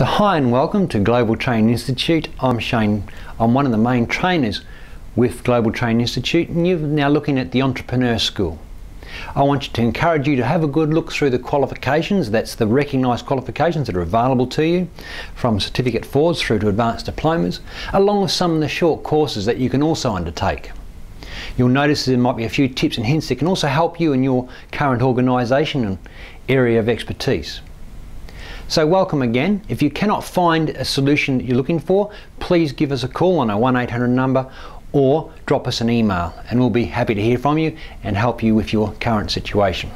So hi and welcome to Global Training Institute. I'm Shane. I'm one of the main trainers with Global Training Institute and you're now looking at the Entrepreneur School. I want you to encourage you to have a good look through the qualifications, that's the recognised qualifications that are available to you from certificate fours through to advanced diplomas, along with some of the short courses that you can also undertake. You'll notice there might be a few tips and hints that can also help you in your current organisation and area of expertise. So welcome again. If you cannot find a solution that you're looking for, please give us a call on our 1800 number or drop us an email and we'll be happy to hear from you and help you with your current situation.